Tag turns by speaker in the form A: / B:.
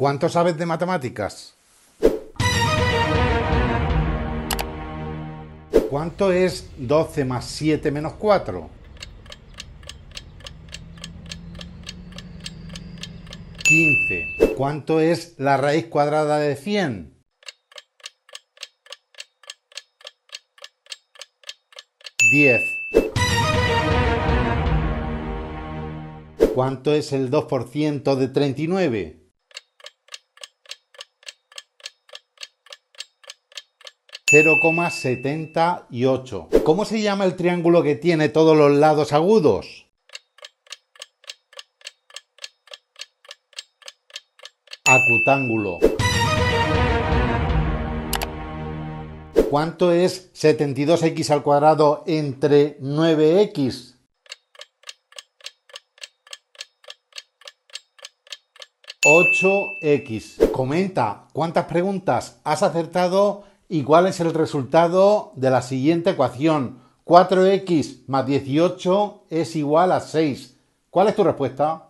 A: ¿Cuánto sabes de matemáticas? ¿Cuánto es 12 más 7 menos 4? 15. ¿Cuánto es la raíz cuadrada de 100? 10. ¿Cuánto es el 2% de 39? 0,78. ¿Cómo se llama el triángulo que tiene todos los lados agudos? Acutángulo. ¿Cuánto es 72x al cuadrado entre 9x? 8x. Comenta cuántas preguntas has acertado y cuál es el resultado de la siguiente ecuación. 4x más 18 es igual a 6. ¿Cuál es tu respuesta?